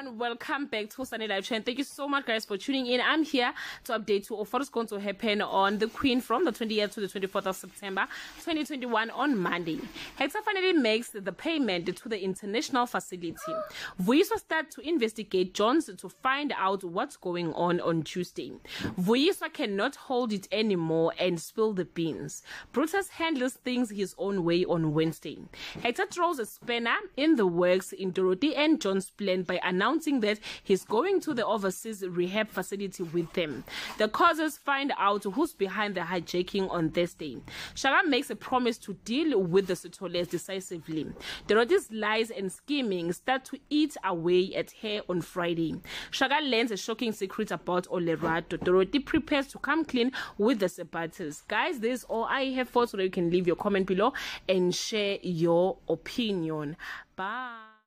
everyone, welcome back to Sunday Live Channel. Thank you so much, guys, for tuning in. I'm here to update you of what is going to happen on the Queen from the 28th to the 24th of September 2021 on Monday. Hector finally makes the payment to the international facility. Vuyiswa start to investigate Jones to find out what's going on on Tuesday. Vuyiswa cannot hold it anymore and spill the beans. Brutus handles things his own way on Wednesday. Hector throws a spanner in the works in Dorothy and John's plan by announcing that he's going to the overseas rehab facility with them. The Khozas find out who's behind the hijacking on Thursday. Shaka makes a promise to deal with the Sitholes decisively. Dorothy's lies and scheming start to eat away at her on Friday. Shaka learns a shocking secret about Olerato. Dorothy prepares to come clean with the Sebatas. Guys, this is all I have for today. You can leave your comment below and share your opinion. Bye.